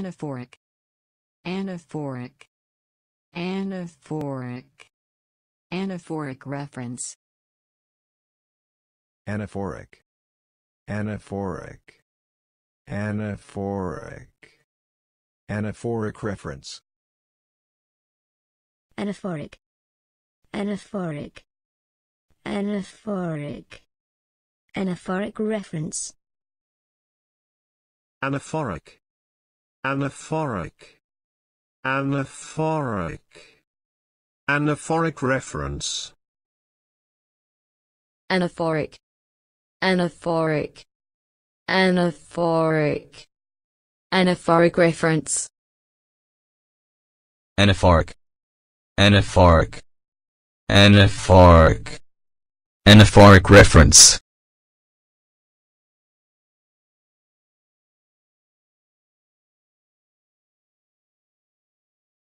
Anaphoric. Anaphoric. Anaphoric. Anaphoric reference. Anaphoric. Anaphoric. Anaphoric. Anaphoric reference. Anaphoric. Anaphoric. Anaphoric. Anaphoric reference. Anaphoric. Anaphoric. Anaphoric. Anaphoric reference. Anaphoric. Anaphoric. Anaphoric. Anaphoric reference. Anaphoric. Anaphoric. Anaphoric. Anaphoric reference.